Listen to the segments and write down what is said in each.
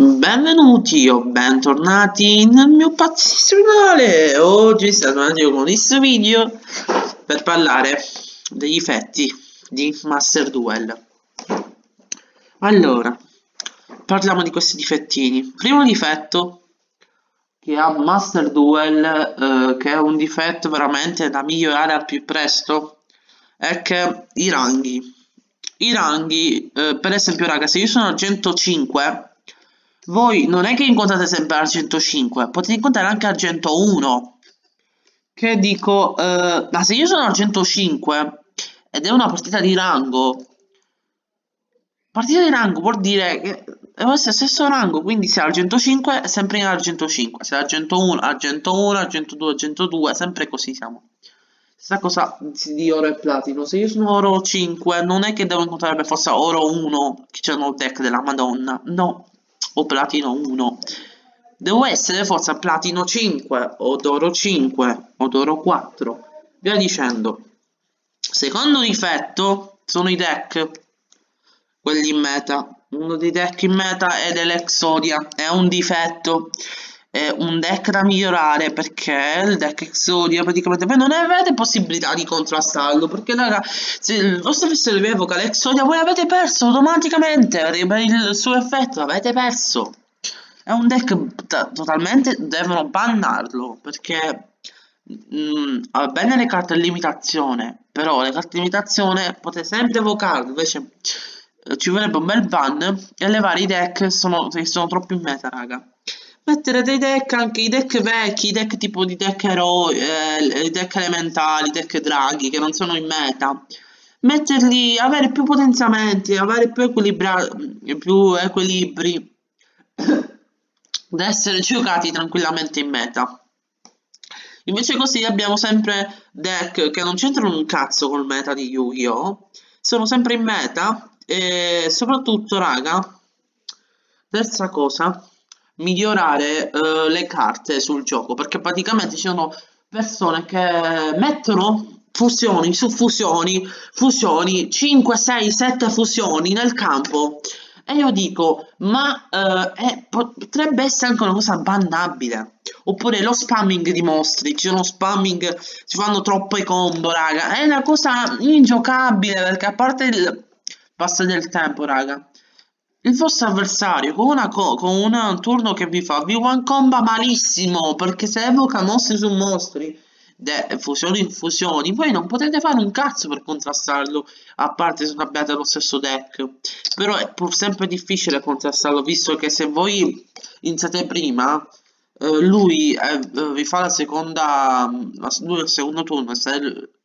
Benvenuti o bentornati nel mio pazzissimo canale! Oggi siamo tornati con questo video per parlare degli effetti di Master Duel. Allora, parliamo di questi difettini. Primo difetto che ha Master Duel, eh, che è un difetto veramente da migliorare al più presto, è che i ranghi. I ranghi, eh, per esempio raga, se io sono al 105 voi non è che incontrate sempre argento 5, potete incontrare anche argento 1. Che dico, eh, ma se io sono argento 5 ed è una partita di rango, partita di rango vuol dire che è lo stesso rango, quindi se argento 5 è sempre in argento 5, se argento 1, argento 1, argento 2, argento 2, sempre così siamo. Stessa cosa di oro e platino, se io sono oro 5 non è che devo incontrare per forza oro 1 che c'è un deck della madonna, no, o platino 1 devo essere forza platino 5 o d'oro 5 o d'oro 4 via dicendo secondo difetto sono i deck quelli in meta. Uno dei deck in meta è dell'Exodia è un difetto è un deck da migliorare perché il deck Exodia praticamente voi non avete possibilità di contrastarlo perché raga se il vostro avversario vi evoca l'Exodia voi avete perso automaticamente per il suo effetto avete perso. È un deck totalmente devono bannarlo perché mh, va bene le carte limitazione però le carte limitazione potete sempre evocarlo invece eh, ci vorrebbe un bel ban e levare i deck sono, sono troppo in meta raga mettere dei deck, anche i deck vecchi, i deck tipo di deck eroi, eh, deck elementali, i deck draghi che non sono in meta. Metterli, avere più potenziamenti, avere più, più equilibri da essere giocati tranquillamente in meta. Invece così abbiamo sempre deck che non c'entrano un cazzo col meta di Yu-Gi-Oh! Sono sempre in meta e soprattutto, raga, terza cosa, migliorare uh, le carte sul gioco perché praticamente ci sono persone che mettono fusioni su fusioni, fusioni, 5, 6, 7 fusioni nel campo e io dico, ma uh, è, potrebbe essere anche una cosa bannabile. Oppure lo spamming di mostri, ci sono spamming, si fanno troppe combo, raga. È una cosa ingiocabile perché a parte il passo del tempo, raga il vostro avversario con, una co con un turno che vi fa vi one comba malissimo perché se evoca mostri su mostri fusioni in fusioni voi non potete fare un cazzo per contrastarlo a parte se non abbiate lo stesso deck. Però è pur sempre difficile contrastarlo visto che se voi iniziate prima eh, lui eh, vi fa la seconda la, lui il secondo turno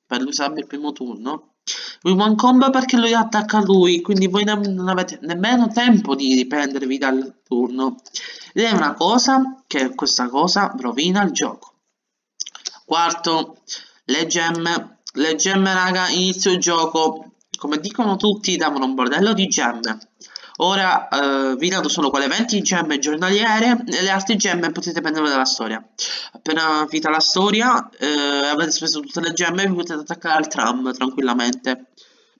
per lui sarebbe il primo turno Lui one combo perché lui attacca lui, quindi voi non avete nemmeno tempo di riprendervi dal turno. Ed è una cosa che questa cosa rovina il gioco. Quarto, le gemme. Le gemme, raga, inizio il gioco. Come dicono tutti, davano un bordello di gemme. Ora eh, vi dato solo quelle 20 gemme giornaliere le altre gemme potete prendere dalla storia. Appena finita la storia, eh, avete speso tutte le gemme e vi potete attaccare al tram tranquillamente.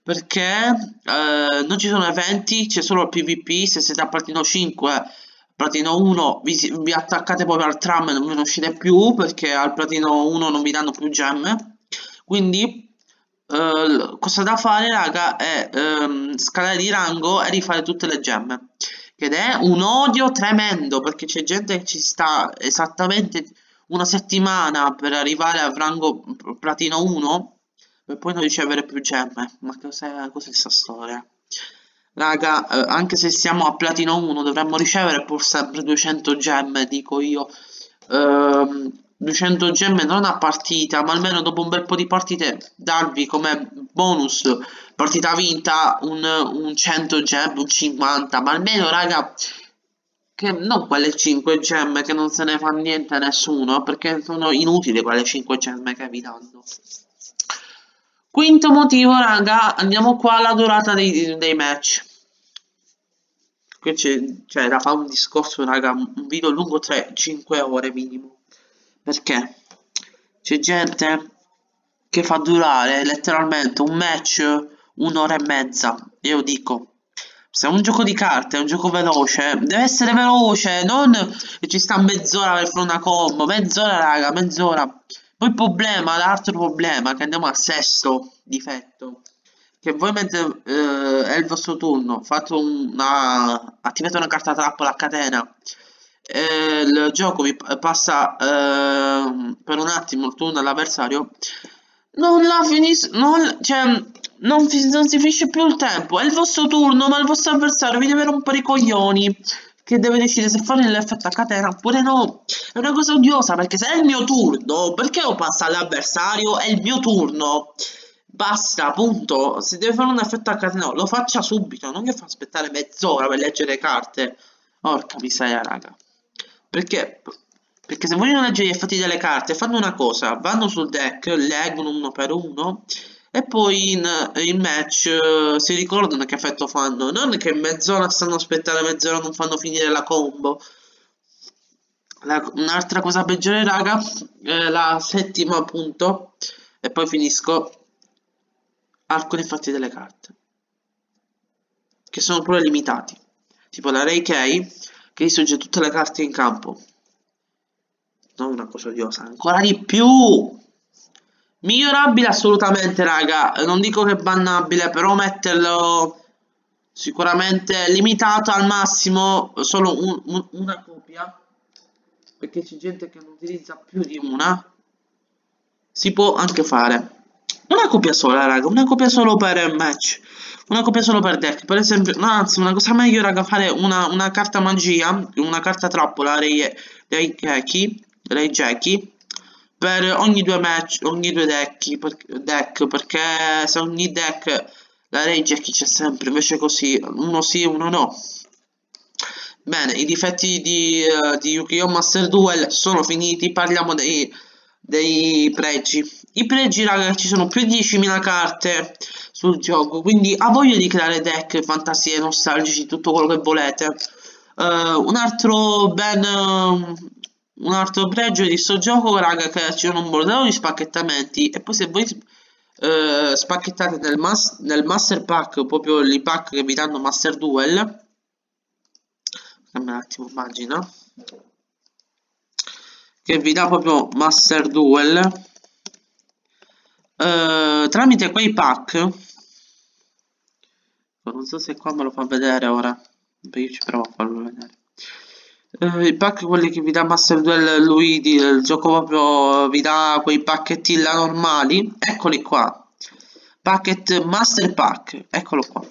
Perché eh, non ci sono eventi, c'è solo il PvP, se siete a platino 5 platino 1 vi, vi, attaccate proprio al tram e non ne uscite più perché al platino 1 non vi danno più gemme quindi uh, cosa da fare raga è um, scalare di rango e rifare tutte le gemme. Ed è un odio tremendo perché c'è gente che ci sta esattamente una settimana per arrivare al rango platino 1 per poi non ricevere più gemme. Ma cos'è questa storia? Raga eh, anche se siamo a platino 1 dovremmo ricevere pur sempre 200 gemme dico io. Ehm, 200 gemme non a partita, ma almeno dopo un bel po' di partite darvi come bonus partita vinta un, un 100 gemme, un 50, ma almeno raga che non quelle 5 gemme che non se ne fa niente a nessuno, perché sono inutili quelle 5 gemme che vi danno. Quinto motivo, raga, andiamo qua alla durata dei, dei match. Qui c'è da fare un discorso, raga, un video lungo 3-5 ore minimo. Perché c'è gente che fa durare letteralmente un match un'ora e mezza. Io dico, se è un gioco di carte, è un gioco veloce, deve essere veloce, non ci sta mezz'ora per fare una combo, mezz'ora raga, mezz'ora. Poi il problema, l'altro problema, che andiamo al sesto difetto, che voi mentre eh, è il vostro turno, fate una... attivate una carta trappola a catena, eh, gioco vi passa eh, per un attimo il turno all'avversario, non la finisce, non, cioè, non, non, si finisce più il tempo, è il vostro turno, ma il vostro avversario vi deve rompere i coglioni, che deve decidere se fare l'effetto a catena oppure no. È una cosa odiosa, perché se è il mio turno, perché lo passa all'avversario? È il mio turno. Basta, punto. Se deve fare un effetto a catena, lo faccia subito, non che fa aspettare mezz'ora per leggere le carte. Porca miseria, raga. Perché perché se vogliono leggere gli effetti delle carte fanno una cosa, vanno sul deck, leggono uno per uno e poi in, in match uh, si ricordano che effetto fanno, non che mezz'ora stanno a aspettare mezz'ora non fanno finire la combo. Un'altra cosa peggiore raga, eh, la settima appunto, e poi finisco, alcuni effetti delle carte, che sono pure limitati, tipo la Ray K, che distrugge tutte le carte in campo non una cosa odiosa, ancora di più. Migliorabile assolutamente, raga. Non dico che è bannabile, però metterlo sicuramente limitato al massimo solo un, un, una copia. Perché c'è gente che non utilizza più di una. Si può anche fare. Una copia sola, raga. Una copia solo per match. Una copia solo per deck. Per esempio, no, anzi, una cosa meglio, raga, fare una, una carta magia, una carta trappola dei, dei Keki dei Jackie per ogni due match, ogni due deck, per, deck perché se ogni deck la Ray Jackie c'è sempre, invece così uno sì, uno no. Bene, i difetti di, uh, di Yu-Gi-Oh! Master Duel sono finiti, parliamo dei, dei pregi. I pregi, raga, ci sono più di 10.000 carte sul gioco, quindi ha voglia di creare deck, fantasie, nostalgici, tutto quello che volete. Uh, un altro ben uh, un altro pregio di sto gioco, raga, che ci sono un bordello di spacchettamenti e poi se voi eh, spacchettate nel, mas nel Master Pack, proprio i pack che vi danno Master Duel, un attimo, immagina, che vi dà proprio Master Duel, eh, tramite quei pack, non so se qua me lo fa vedere ora, io ci provo a farlo vedere. Eh, i pack quelli che vi dà Master Duel Luigi il gioco proprio vi dà quei pacchetti là normali eccoli qua. Packet Master Pack eccolo qua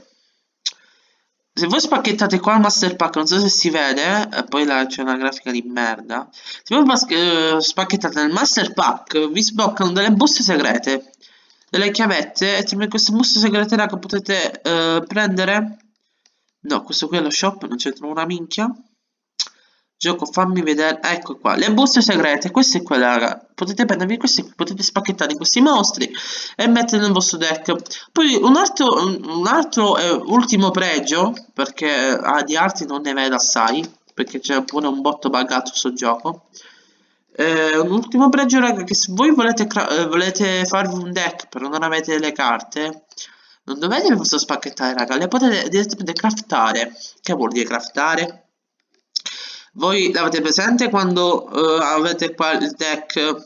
se voi spacchettate qua il Master Pack non so se si vede e poi là c'è una grafica di merda. Se voi eh, spacchettate nel Master Pack vi sbloccano delle buste segrete delle chiavette e tra queste buste segrete là che potete eh, prendere? No questo qui è lo shop non c'entra una minchia Gioco, fammi vedere, ecco qua, le buste segrete, queste qua raga, potete prendervi queste potete spacchettare questi mostri e metterli nel vostro deck. Poi un altro, un altro eh, ultimo pregio, perché ah, di altri non ne vedo assai, perché c'è pure un botto buggato sul gioco. Eh, un ultimo pregio raga, che se voi volete, eh, volete farvi un deck però non avete le carte, non dovete per forza spacchettare raga, le potete direttamente craftare. Che vuol dire craftare? Voi l'avete presente quando uh, avete qua il deck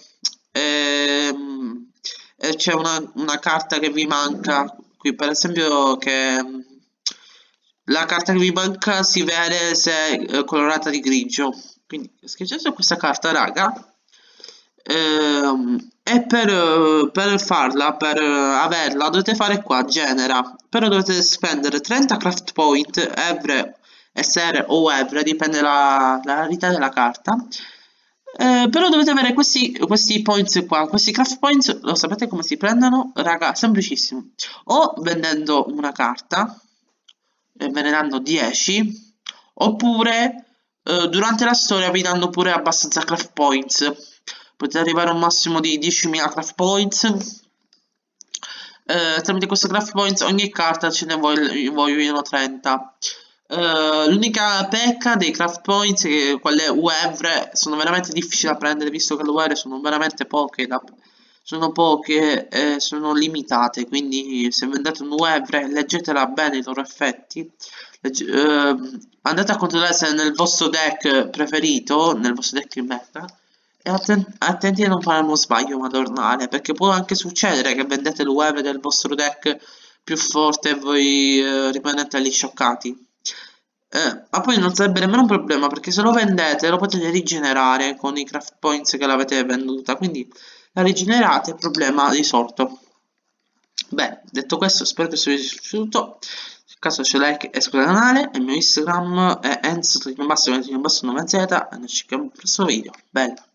ehm, e c'è una, una, carta che vi manca, qui per esempio che la carta che vi manca si vede se è colorata di grigio. Quindi schiacciate questa carta, raga. Ehm, e per, per, farla, per averla, dovete fare qua, genera. Però dovete spendere 30 craft point every SR o Evre, dipende dalla rarità della carta. Eh, però dovete avere questi, questi points qua, questi craft points, lo sapete come si prendono? Raga, semplicissimo. O vendendo una carta, e ve ne danno 10, oppure eh, durante la storia vi danno pure abbastanza craft points. Potete arrivare a un massimo di 10.000 craft points. Eh, tramite questi craft points ogni carta ce ne vogliono 30. Uh, l'unica pecca dei craft points è che quelle UEVRE sono veramente difficili da prendere visto che le UEVRE sono veramente poche da, sono poche e sono limitate quindi se vendete un UEVRE leggetela bene i loro effetti. Legge eh, andate a controllare se nel vostro deck preferito nel vostro deck in meta e atten attenti a non fare uno sbaglio madornale perché può anche succedere che vendete l'UEVRE del vostro deck più forte e voi eh, rimanete lì scioccati eh, ma poi non sarebbe nemmeno un problema perché se lo vendete lo potete rigenerare con i craft points che l'avete venduta quindi la rigenerate problema risolto beh detto questo spero che sia piaciuto nel caso c'è like e iscrivetevi al canale il mio instagram è ens-basso-90z e noi ci vediamo al prossimo video bella